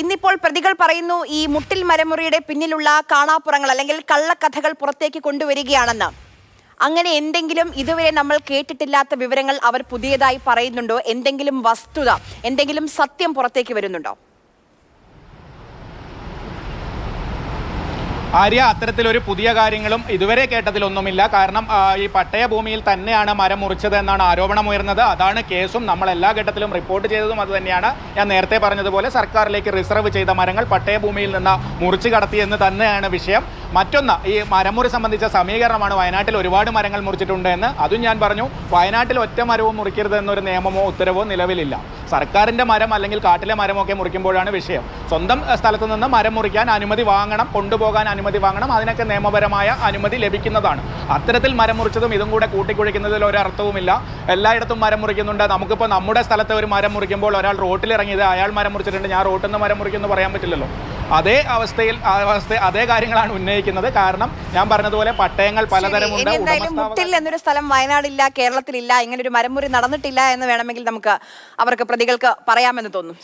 ഇന്നിപ്പോൾ പ്രതികൾ പറയുന്നു ഈ മുട്ടിൽ മരമുറിയുടെ പിന്നിലുള്ള കാണാപ്പുറങ്ങൾ അല്ലെങ്കിൽ കള്ളക്കഥകൾ പുറത്തേക്ക് കൊണ്ടുവരികയാണെന്ന്. അങ്ങനെ എന്തെങ്കിലും ഇതുവരെ നമ്മൾ കേട്ടിട്ടില്ലാത്ത വിവരങ്ങൾ അവർ പുതിയതായി പറയുന്നുണ്ടോ? എന്തെങ്കിലും വസ്തുത എന്തെങ്കിലും സത്യം പുറത്തേക്ക് വരുന്നുണ്ടോ? ആര്യ അത്തരത്തിലൊരു പുതിയ കാര്യങ്ങളും ഇതുവരെ കേട്ടതിലൊന്നുമില്ല. കാരണം ഈ പട്ടയ ഭൂമിയിൽ തന്നെയാണ് മരം മുറിച്ചത് എന്നാണ് ആരോപണം ഉയർന്നത്. അതാണ് കേസും. നമ്മൾ എല്ലാ ഘട്ടത്തിലും റിപ്പോർട്ട് ചെയ്തതും അത് തന്നെയാണ്. ഞാൻ നേരത്തെ പറഞ്ഞതുപോലെ സർക്കാരിലേക്ക് റിസർവ് ചെയ്ത മരങ്ങൾ പട്ടയ ഭൂമിയിൽ നിന്ന് മുറിച്ചു കടത്തിയെന്ന് തന്നെയാണ് വിഷയം. മറ്റൊന്ന് ഈ മരമുറി സംബന്ധിച്ച സമീകരണമാണ് വയനാട്ടിൽ ഒരുപാട് മരങ്ങൾ മുറിച്ചിട്ടുണ്ട് എന്ന്. അതും ഞാൻ പറഞ്ഞു. വയനാട്ടിൽ ഒറ്റ മരവും മുറിക്കരുത് എന്നൊരു നിയമമോ ഉത്തരവോ നിലവിലില്ല. സർക്കാരിന്റെ മരം അല്ലെങ്കിൽ കാട്ടിലെ മരമൊക്കെ മുറിക്കുമ്പോഴാണ് വിഷയം. സ്വന്തം സ്ഥലത്ത് നിന്ന് മരം മുറിക്കാൻ അനുമതി വാങ്ങണം കൊണ്ടുപോകാൻ അനുമതി വാങ്ങണം അതിനൊക്കെ നിയമപരമായ അനുമതി ലഭിക്കുന്നതാണ്. അത്തരത്തിൽ മരം മുറിച്ചതും ഇതും കൂടെ കൂട്ടിക്കുഴിക്കുന്നതിൽ ഒരർത്ഥവുമില്ല. എല്ലായിടത്തും മരം മുറിക്കുന്നുണ്ട്. നമുക്കിപ്പോൾ നമ്മുടെ സ്ഥലത്ത് ഒരു മരം മുറിക്കുമ്പോൾ ഒരാൾ റോട്ടിലിറങ്ങിയത് അയാൾ മരം മുറിച്ചിട്ടുണ്ട്. ഞാൻ റോട്ടിൽ നിന്ന് മരം മുറിക്കുമെന്ന് പറയാൻ പറ്റില്ലല്ലോ. അതേ അവസ്ഥയിൽ അവസ്ഥ അതേ കാര്യങ്ങളാണ് ഉന്നയിക്കുന്നത്. കാരണം ഞാൻ പറഞ്ഞതുപോലെ പട്ടയങ്ങൾ പലതരമുണ്ട് മുട്ടിൽ എന്നൊരു സ്ഥലം വയനാടില്ല കേരളത്തിലില്ല ഇങ്ങനെ ഒരു മരമുറി നടന്നിട്ടില്ല എന്ന് വേണമെങ്കിൽ നമുക്ക് അവർക്ക് പ്രതികൾക്ക് പറയാമെന്ന് തോന്നുന്നു.